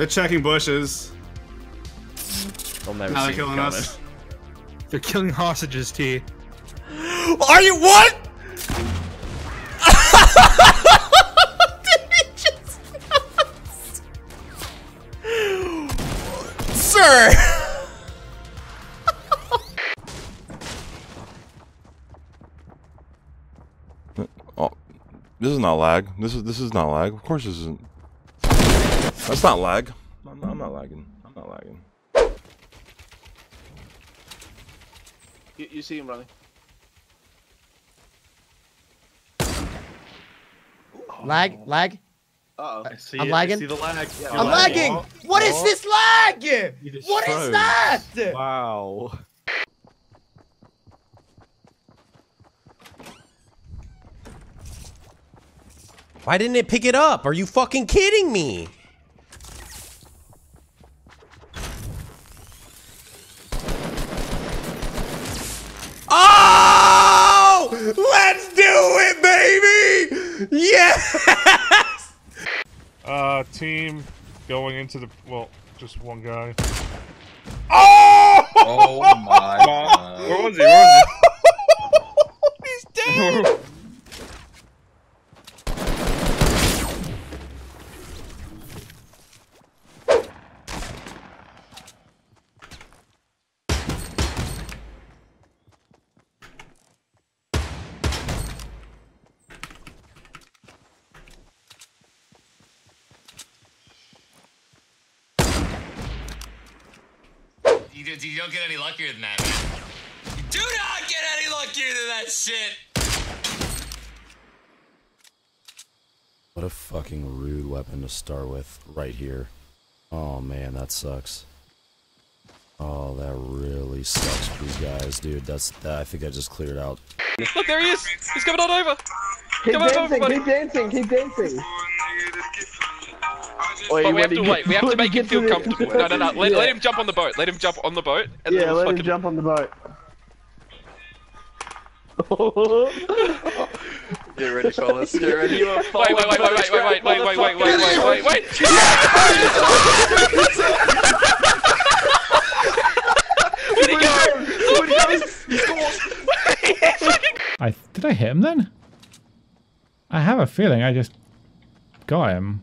They're checking bushes. They'll never Now see they're killing us. They're killing hostages, T. Are you what? Sir. Oh, this is not lag. This is this is not lag. Of course this isn't. That's not lag. I'm not, I'm not lagging. I'm not lagging. You, you see him running. Lag, lag. Uh oh. I see I'm it. lagging. I see the lag. Yeah, I'm Oh, lagging. What is this lag? You just What is that? Wow. Why didn't it pick it up? Are you fucking kidding me? Oh! Let's do it, baby! Yes! Uh, team going into the well, just one guy. Oh! Oh my god. Where was he? Where was he? He's dead! You, do- you don't get any luckier than that, man. You do not get any luckier than that shit. What a fucking rude weapon to start with right here. Oh man, that sucks. Oh, that really sucks for you guys, dude. That's that. I think I just cleared out. Look, there he is. He's coming on over. Keep Come on, dancing, everybody. keep dancing, keep dancing. Wait, But we have to wait. We have to make him feel comfortable. No, no, no. Let, Yeah. let him jump on the boat. Let him jump on the boat. And Yeah, then we'll let fucking... him jump on the boat. Get ready, fellas. Get ready. Wait, wait, wait, wait, wait, wait, wait, wait, wait, wait, wait, wait, wait. Where'd he go? Where'd he go? He's gone. I did I hit him then? I have a feeling I just got him.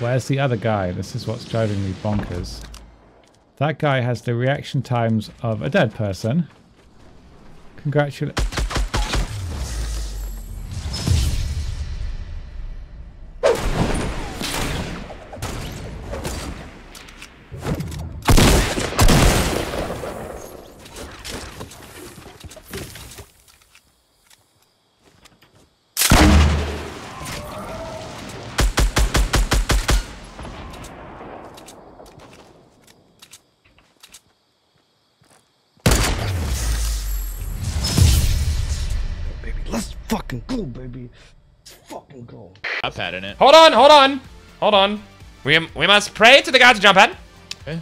Where's the other guy? This is what's driving me bonkers. That guy has the reaction times of a dead person. Congratulations. Fucking go, baby. Let's fucking go. Jump pad in it. Hold on, hold on, hold on. We we must pray to the gods of jump pad. Okay.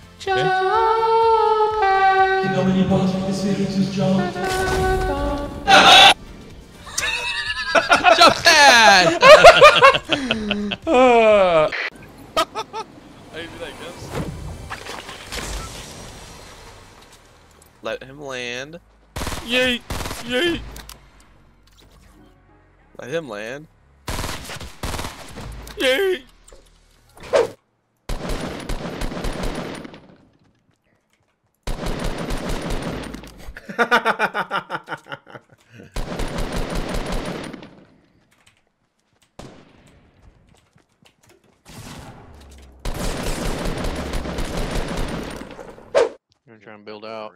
Jump pad! Maybe that. Let him land. Yeet, yeet. Let him land. Yeet. I'm trying to build out.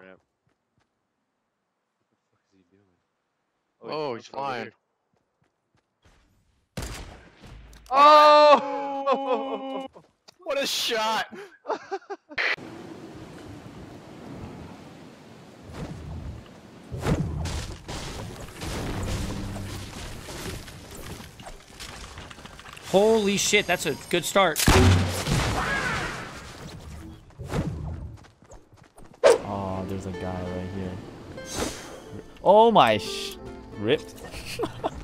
Oh, Oh, he's flying. Oh! what a shot! Holy shit, that's a good start. Oh, there's a guy right here. Oh my sh... Ripped.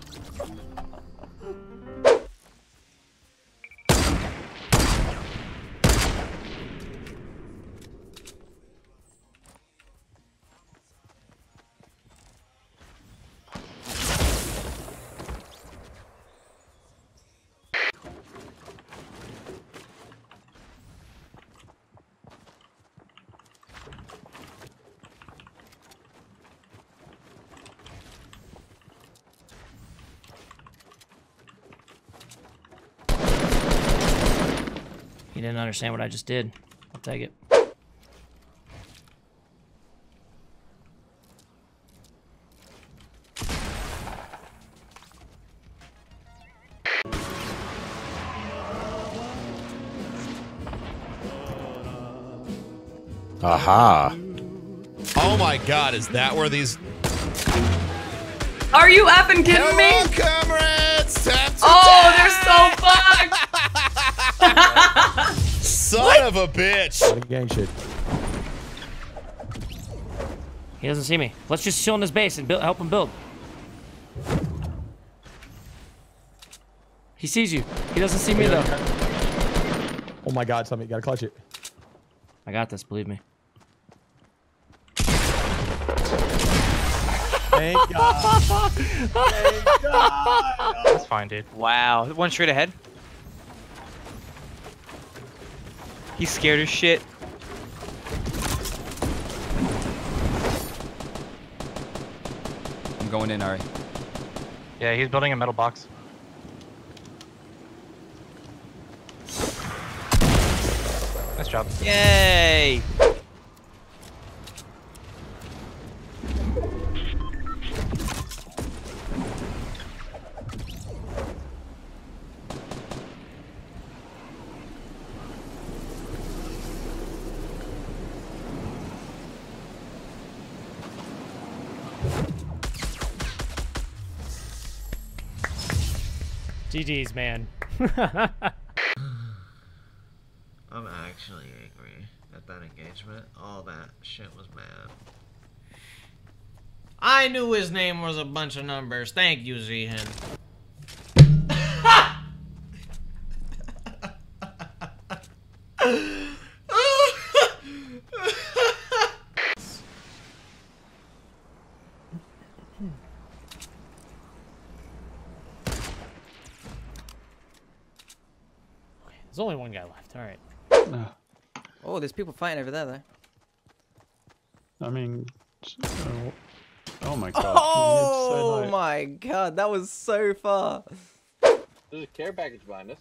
You didn't understand what I just did. I'll take it. Aha. Oh my god, is that where these Are you effing kidding me? comrades? Son of a bitch. Gang shit. He doesn't see me. Let's just chill in his base and build, help him build. He sees you. He doesn't see me though. Oh my god, something. You gotta clutch it. I got this, believe me. Thank God. Thank God. That's fine, dude. Wow, one straight ahead. He's scared as shit. I'm going in, Ari. Yeah, he's building a metal box. Nice job. Yay! GG's, man. I'm actually angry at that engagement. All that shit was mad. I knew his name was a bunch of numbers. Thank you, Zihan. left. All right. Oh, there's people fighting over there, though. I mean, oh, oh my god. Oh so my god, that was so far. There's a care package behind us.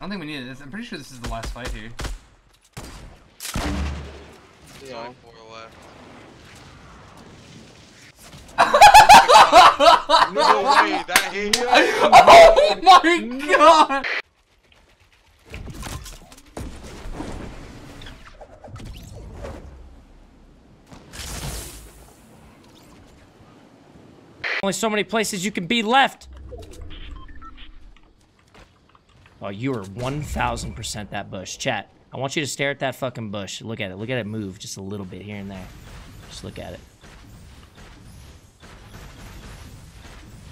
I don't think we need it. I'm pretty sure this is the last fight here. Zone four left. No way, that hit. Oh my god! Only so many places you can be left. Oh, you are 1000% that bush. Chat, I want you to stare at that fucking bush. Look at it. Look at it move just a little bit here and there. Just look at it.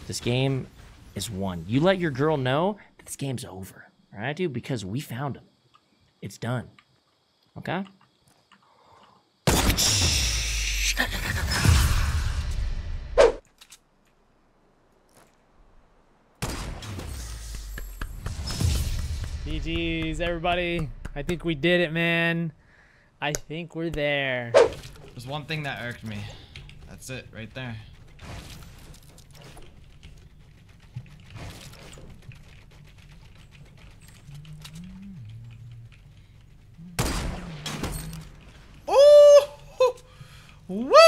This game is won. You let your girl know that this game's over. All right, dude? Because we found him. It's done. Okay? GG's, everybody. I think we did it, man. I think we're there. There's one thing that irked me. That's it, right there. Woo!